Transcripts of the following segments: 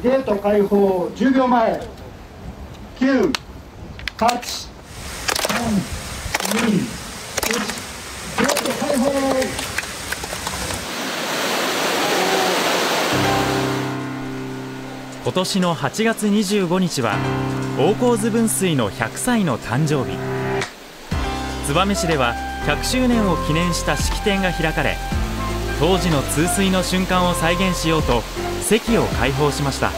ゲート開放10秒前。9 8 3 2 1ゲート開放。今年の8月25日は大河津分水の100歳の誕生日。燕市では100周年を記念した式典が開かれ当時の通水の瞬間を再現しようと席を開放しましたもっ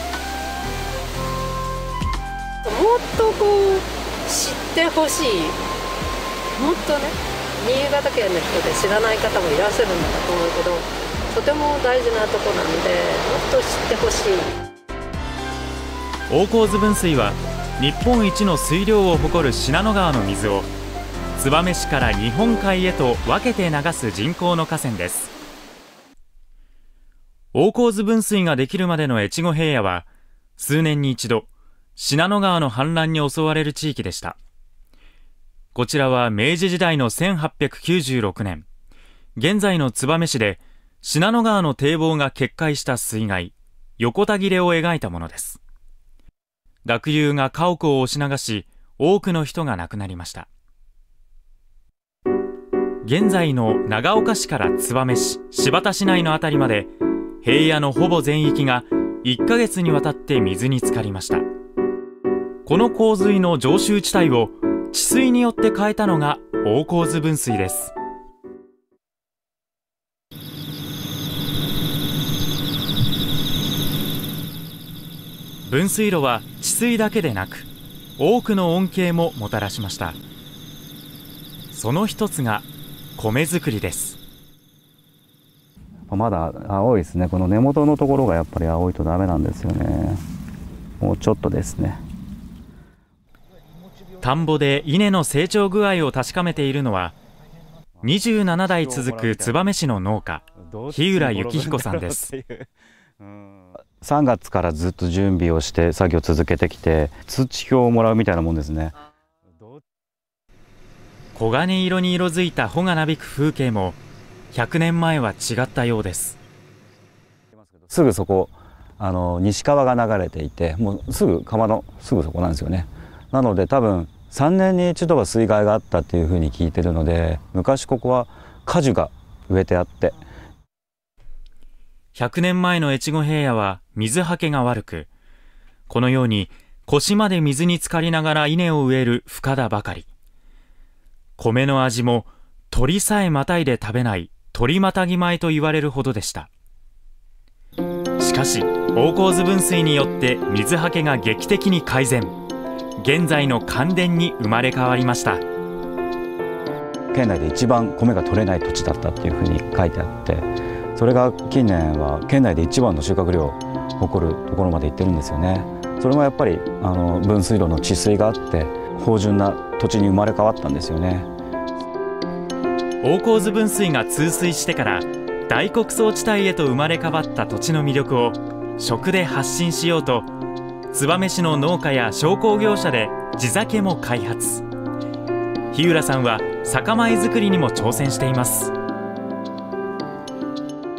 とこう知ってほしいもっとね新潟県の人で知らない方もいらっしゃるんだと思うけどとても大事なとこなんでもっと知ってほしい。大河津分水は日本一の水量を誇る信濃川の水を燕市から日本海へと分けて流す人工の河川です大河津分水ができるまでの越後平野は数年に一度信濃川の氾濫に襲われる地域でした。こちらは明治時代の1896年。現在の燕市で信濃川の堤防が決壊した水害横田切れを描いたものです。濁流が家屋を押し流し多くの人が亡くなりました。現在の長岡市から燕市新発田市内の辺りまで平野のほぼ全域が1ヶ月にわたって水に浸かりました。この洪水の常習地帯を治水によって変えたのが大洪津分水です。分水路は治水だけでなく多くの恩恵ももたらしました。その一つが米作りです。まだ青いですね。この根元のところがやっぱり青いとダメなんですよね。もうちょっとですね。田んぼで稲の成長具合を確かめているのは27代続く燕市の農家日浦幸彦さんです。3月からずっと準備をして作業を続けてきて土表をもらうみたいなもんですね。黄金色に色づいた穂がなびく風景も100年前は違ったようです。すぐそこあの西川が流れていてもうすぐ川のすぐそこなんですよね。なので多分3年に一度は水害があったっていうふうに聞いてるので昔ここは果樹が植えてあって。100年前の越後平野は水はけが悪く、このように腰まで水に浸かりながら稲を植える深田ばかり。米の味も鳥さえまたいで食べない鳥またぎ米と言われるほどでした。しかし、大河津分水によって水はけが劇的に改善。現在の関田に生まれ変わりました。県内で一番米が取れない土地だったっていうふうに書いてあってそれが近年は県内で一番の収穫量を誇るところまで行ってるんですよねそれもやっぱりあの分水路の治水があって芳醇な土地に生まれ変わったんですよね大河津分水が通水してから大穀倉地帯へと生まれ変わった土地の魅力を食で発信しようと燕市の農家や商工業者で地酒も開発。日浦さんは酒米作りにも挑戦しています。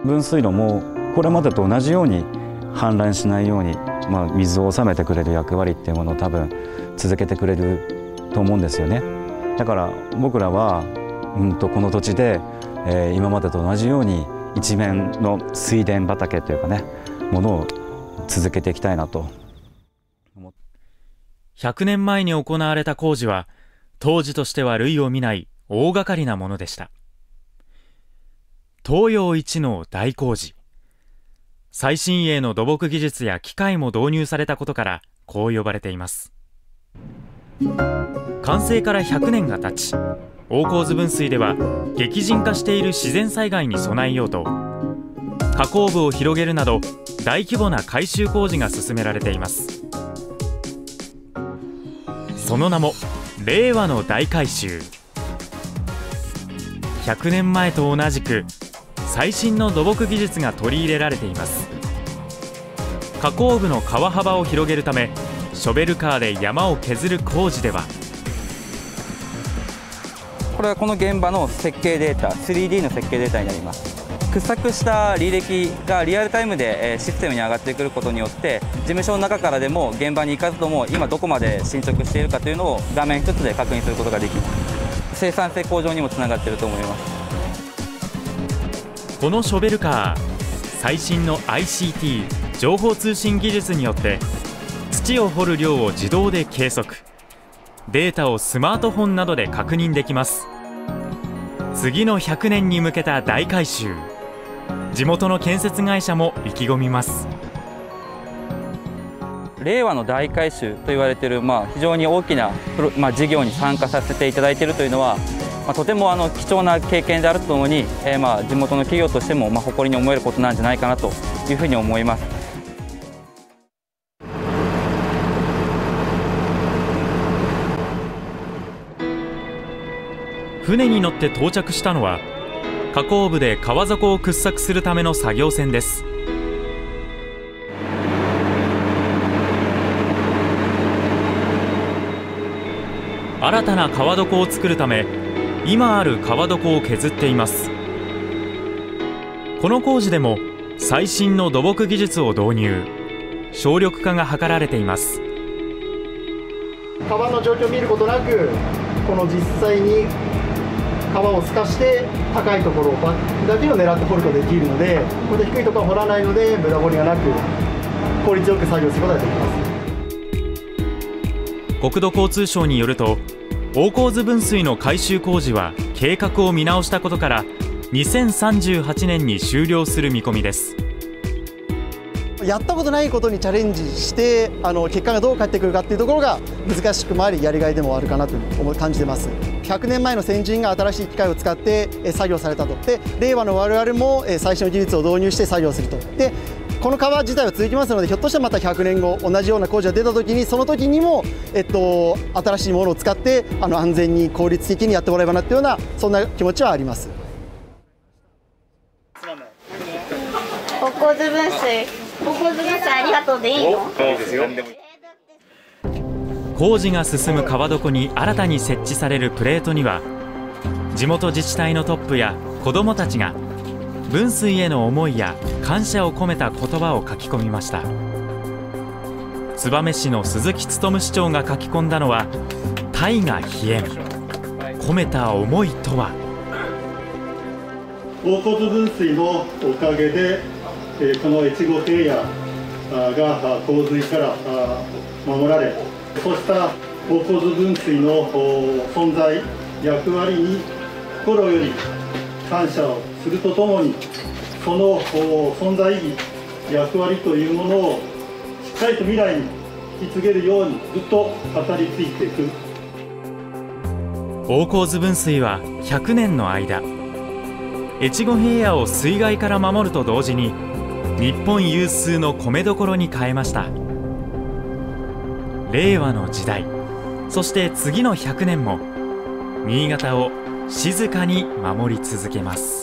分水路もこれまでと同じように氾濫しないように、まあ、水を収めてくれる役割っていうものを多分続けてくれると思うんですよね。だから僕らは、うんと、この土地で、えー、今までと同じように一面の水田畑というかねものを続けていきたいなと。100年前に行われた工事は当時としては類を見ない大掛かりなものでした。東洋一の大工事。最新鋭の土木技術や機械も導入されたことからこう呼ばれています。完成から100年が経ち大河津分水では激甚化している自然災害に備えようと河口部を広げるなど大規模な改修工事が進められています。その名も令和の大改修。100年前と同じく最新の土木技術が取り入れられています。河口部の川幅を広げるためショベルカーで山を削る工事ではこれはこの現場の設計データ 3D の設計データになります。掘削した履歴がリアルタイムでシステムに上がってくることによって事務所の中からでも現場に行かずとも今どこまで進捗しているかというのを画面1つで確認することができ生産性向上にもつながっていると思います。このショベルカー最新の ICT 情報通信技術によって土を掘る量を自動で計測。データをスマートフォンなどで確認できます。次の100年に向けた大改修地元の建設会社も意気込みます令和の大改修と言われている、まあ、非常に大きな、まあ、事業に参加させていただいているというのは、まあ、とてもあの貴重な経験であるとともに、えー、まあ地元の企業としても、まあ、誇りに思えることなんじゃないかなというふうに思います。船に乗って到着したのは河口部で川底を掘削するための作業船です。新たな川床を作るため今ある川床を削っています。この工事でも最新の土木技術を導入。省力化が図られています。川の状況を見ることなくこの実際に川を透かして高いところだけを狙って掘ることができるのでこれで低いところは掘らないので無駄掘りがなく効率よく作業することができます。国土交通省によると大河津分水の改修工事は計画を見直したことから2038年に終了する見込みです。やったことないことにチャレンジしてあの結果がどう返ってくるかっていうところが難しくもありやりがいでもあるかなと感じてます100年前の先人が新しい機械を使って作業されたと。で令和の我々も最新の技術を導入して作業すると。でこの川自体は続きますのでひょっとしたらまた100年後同じような工事が出た時にその時にも、えっと、新しいものを使ってあの安全に効率的にやってもらえばなっていうようなそんな気持ちはあります。高津分水ありがとうでいいの？工事が進む川床に新たに設置されるプレートには地元自治体のトップや子どもたちが分水への思いや感謝を込めた言葉を書き込みました。燕市の鈴木勉市長が書き込んだのは「大河飛燕」込めた思いとは。大骨分水のおかげでこの越後平野が洪水から守られそうした大洪津分水の存在役割に心より感謝をするとともにその存在意義役割というものをしっかりと未来に引き継げるようにずっと語り継いでいく。大洪津分水は100年の間越後平野を水害から守ると同時に日本有数の米どころに変えました。令和の時代。そして次の100年も新潟を静かに守り続けます。